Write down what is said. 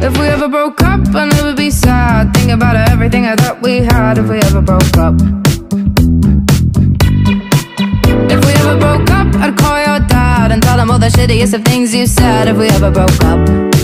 If we ever broke up, I knew it'd be sad. Think about everything I thought we had if we ever broke up. If we ever broke up, I'd call your dad and tell him all the shittiest of things you said if we ever broke up.